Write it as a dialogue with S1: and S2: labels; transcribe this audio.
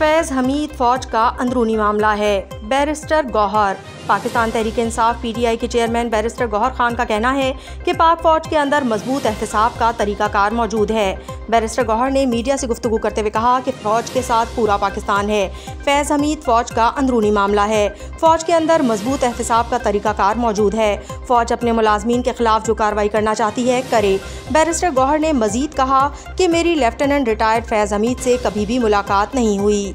S1: फैज़ हमीद फ़ौज का अंदरूनी मामला है। बैरिस्टर गौहर। पाकिस्तान तहरीक इंसाफ पीटीआई के चेयरमैन बैरिस्टर गौहर खान का कहना है कि पाक फौज के अंदर मज़बूत एहतसाब का तरीकाकार मौजूद है। बैरिस्टर गौहर ने मीडिया से गुफ्तु करते हुए कहा कि फ़ौज के साथ पूरा पाकिस्तान है। फैज़ हमीद फ़ौज का अंदरूनी मामला है। फ़ौज के अंदर मज़बूत एहतसाब का तरीकाकार मौजूद है। फ़ौज अपने मुलाजमीन के खिलाफ जो कार्रवाई करना चाहती है, करे। बैरिस्टर गौहर ने मजीद कहा कि मेरी लेफ्टिनेंट रिटायर्ड फैज़ हमीद से कभी भी मुलाकात नहीं हुई।